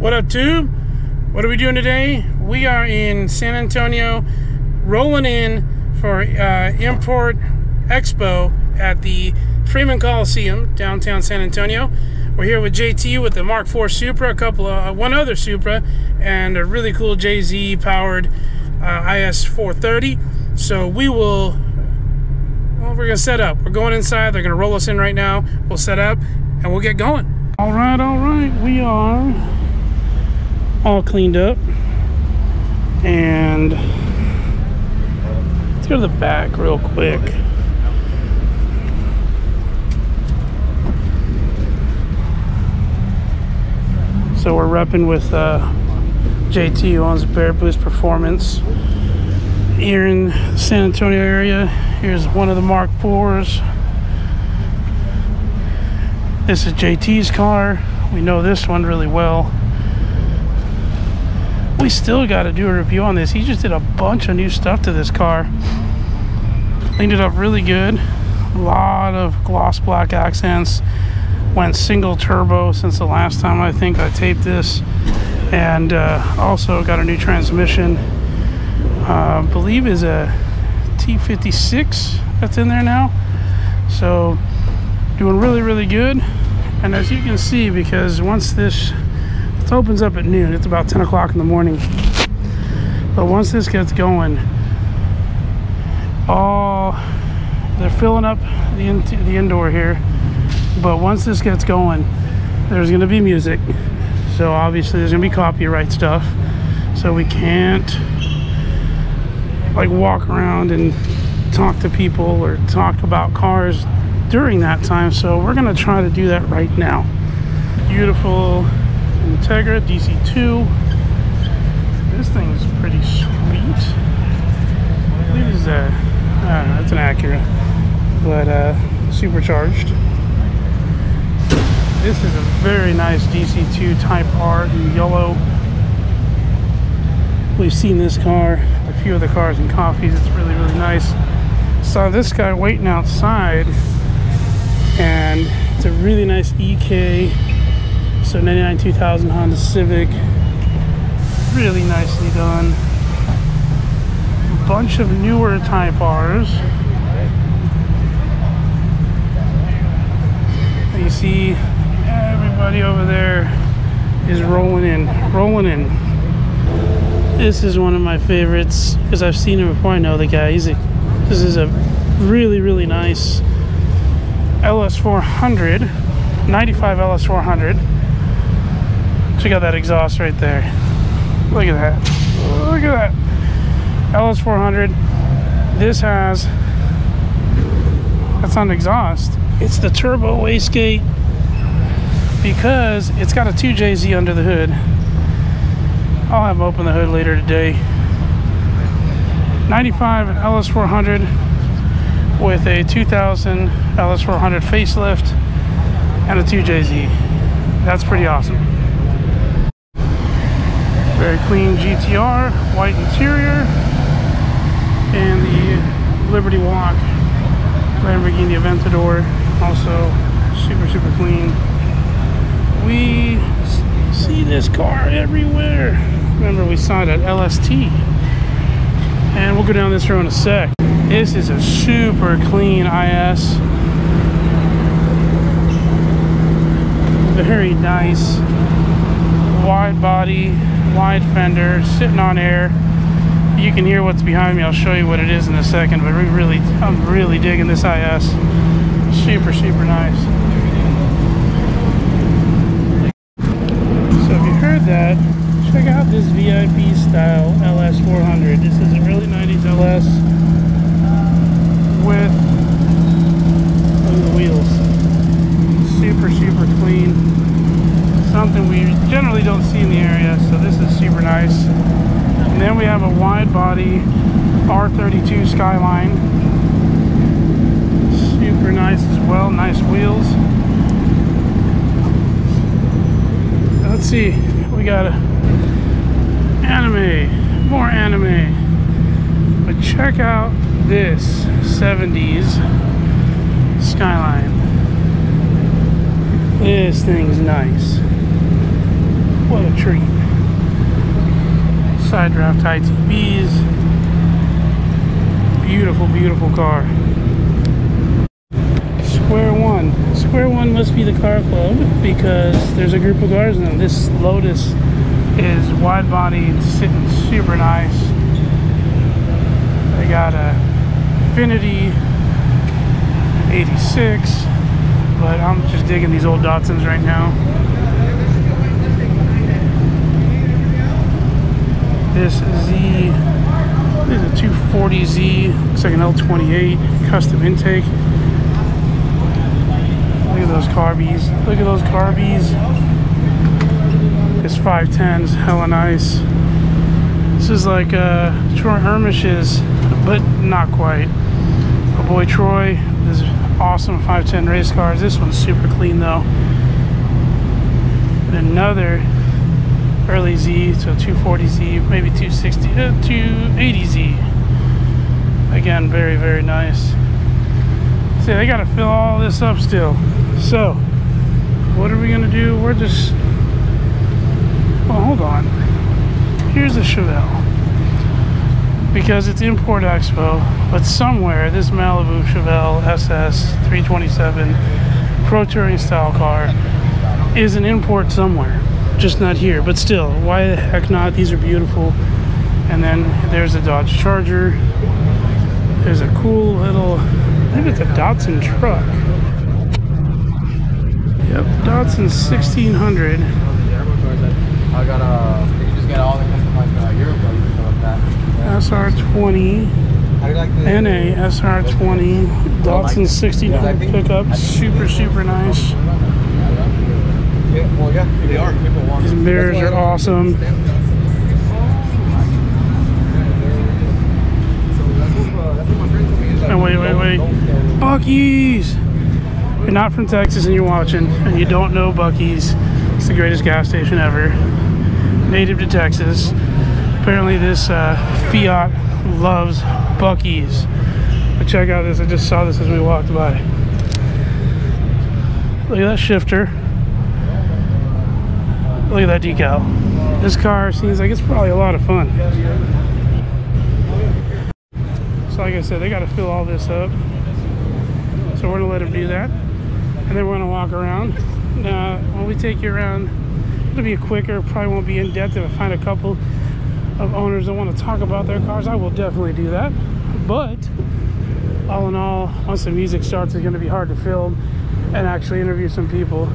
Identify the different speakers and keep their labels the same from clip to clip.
Speaker 1: What up, tube? What are we doing today? We are in San Antonio, rolling in for uh, Import Expo at the Freeman Coliseum, downtown San Antonio. We're here with JT with the Mark IV Supra, a couple of uh, one other Supra, and a really cool JZ powered uh, IS 430. So we will. Well, we're gonna set up. We're going inside. They're gonna roll us in right now. We'll set up, and we'll get going. All right, all right. We are all cleaned up. And let's go to the back real quick. So we're repping with uh, JT who owns Bear Boost Performance here in the San Antonio area. Here's one of the Mark IVs. This is JT's car. We know this one really well we still got to do a review on this. He just did a bunch of new stuff to this car. Cleaned it up really good. A lot of gloss black accents. Went single turbo since the last time I think I taped this. And uh, also got a new transmission. Uh, believe is a T56 that's in there now. So doing really, really good. And as you can see, because once this it opens up at noon. It's about 10 o'clock in the morning. But once this gets going, all they're filling up the, in, the indoor here. But once this gets going, there's going to be music. So obviously there's going to be copyright stuff. So we can't like walk around and talk to people or talk about cars during that time. So we're going to try to do that right now. Beautiful Integra DC2. This thing is pretty sweet. I believe a, I don't know, it's an Acura, but uh, supercharged. This is a very nice DC2 Type R in yellow. We've seen this car, a few of the cars in coffees. It's really, really nice. Saw this guy waiting outside, and it's a really nice EK so 99 2000 Honda Civic. Really nicely done. A bunch of newer Type R's. You see everybody over there is rolling in, rolling in. This is one of my favorites because I've seen him before. I know the guy. He's a, this is a really, really nice LS400, 95 LS400 Check out that exhaust right there. Look at that. Look at that. LS400. This has, that's not exhaust. It's the turbo wastegate because it's got a 2JZ under the hood. I'll have open the hood later today. 95 LS400 with a 2000 LS400 facelift and a 2JZ. That's pretty awesome. Very clean GTR, white interior, and the Liberty Walk Lamborghini Aventador, also super, super clean. We see this car everywhere. Remember, we saw it at LST. And we'll go down this road in a sec. This is a super clean IS. Very nice wide body wide fender, sitting on air. You can hear what's behind me. I'll show you what it is in a second, but we really, I'm really digging this IS. Super, super nice. So if you heard that, check out this VIP style LS400. This is a really 90s LS with the wheels. Super, super clean something we generally don't see in the area, so this is super nice. And then we have a wide body R32 Skyline. Super nice as well, nice wheels. Let's see, we got a anime, more anime. But check out this 70s Skyline. This thing's nice. What a treat. Side draft ITBs. Beautiful, beautiful car. Square One. Square One must be the car club because there's a group of cars in them. This Lotus is wide bodied, sitting super nice. They got a Infiniti 86, but I'm just digging these old Datsuns right now. This Z this is a 240Z, looks like an L28 custom intake. Look at those carbies. Look at those carbies. This 510s, hella nice. This is like uh, Troy Hermish's, but not quite. My boy Troy, this is awesome 510 race cars. This one's super clean though. And another early Z, so 240Z, maybe 260, uh, 280Z. Again, very, very nice. See, they gotta fill all this up still. So, what are we gonna do? We're just, well, hold on. Here's a Chevelle. Because it's Import Expo, but somewhere this Malibu Chevelle SS 327 Pro Touring style car is an import somewhere just not here. But still, why the heck not? These are beautiful. And then there's a Dodge Charger. There's a cool little, I think it's a Datsun truck. Yep, Datsun 1600.
Speaker 2: I got a. You just get all the customized uh, Euro with that.
Speaker 1: SR20.
Speaker 2: How like
Speaker 1: NA SR20 Datsun 1600 pickup. Super, super nice.
Speaker 2: Yeah, well, yeah, they are.
Speaker 1: Mirrors are
Speaker 2: why I don't
Speaker 1: awesome.
Speaker 2: stamp them. So that's what, that's what my friend told me. He's like,
Speaker 1: Oh, wait, wait, wait.
Speaker 2: don't stamp them.
Speaker 1: Buc-ee's! You're not from Texas and you're watching, and you don't know Buc-ee's. It's the greatest gas station ever. Native to Texas. Apparently, this uh, Fiat loves Buc-ee's. But check out this. I just saw this as we walked by. Look at that shifter. Look at that decal. This car seems like it's probably a lot of fun. So, like I said, they got to fill all this up. So we're gonna let them do that, and then we're gonna walk around. Now, when we take you around, it'll be quicker. Probably won't be in depth. If I find a couple of owners that want to talk about their cars, I will definitely do that. But all in all, once the music starts, it's gonna be hard to film and actually interview some people.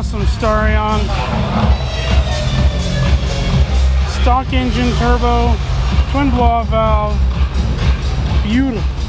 Speaker 1: Awesome Starion. Stock engine turbo, twin blow valve. Beautiful.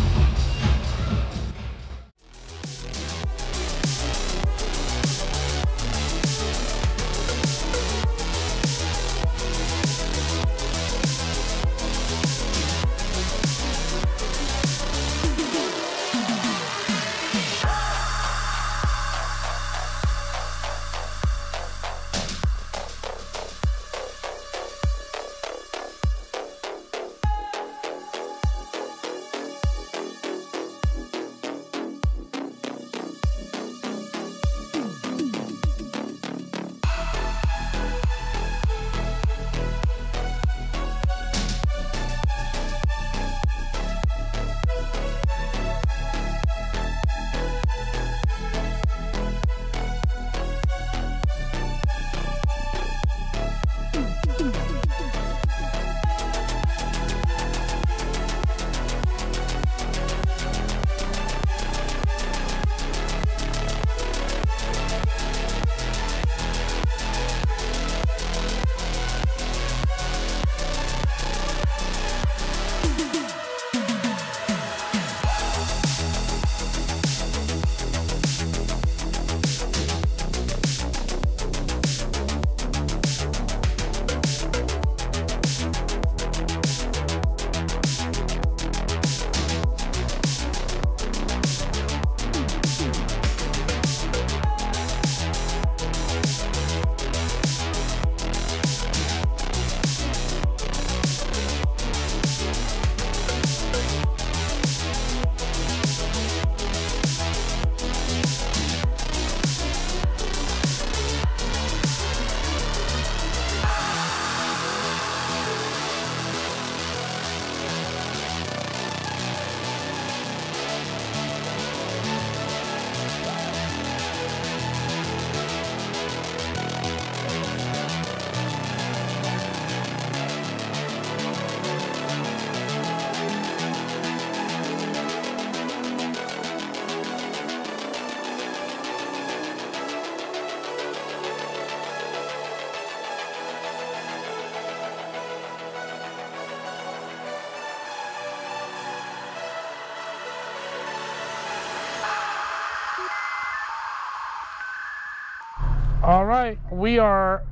Speaker 1: All right, we are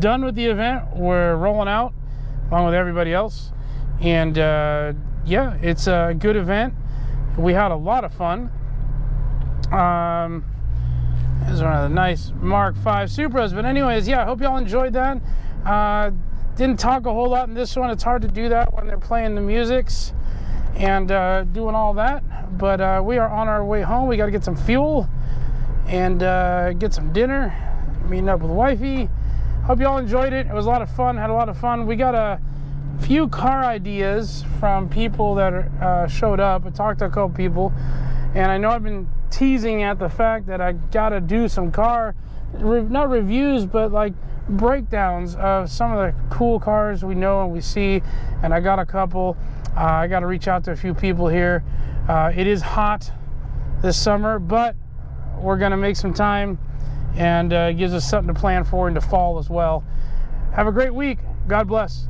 Speaker 1: done with the event. We're rolling out along with everybody else. And uh, yeah, it's a good event. We had a lot of fun. Um, this is one of the nice Mark V Supras. But anyways, yeah, I hope y'all enjoyed that. Uh, didn't talk a whole lot in this one. It's hard to do that when they're playing the musics and uh, doing all that. But uh, we are on our way home. We got to get some fuel and uh, get some dinner meeting up with wifey. Hope y'all enjoyed it. It was a lot of fun. Had a lot of fun. We got a few car ideas from people that uh, showed up. I talked to a couple people, and I know I've been teasing at the fact that I got to do some car, not reviews, but like breakdowns of some of the cool cars we know and we see. And I got a couple. Uh, I got to reach out to a few people here. Uh, it is hot this summer, but we're gonna make some time and uh, gives us something to plan for into fall as well. Have a great week. God bless.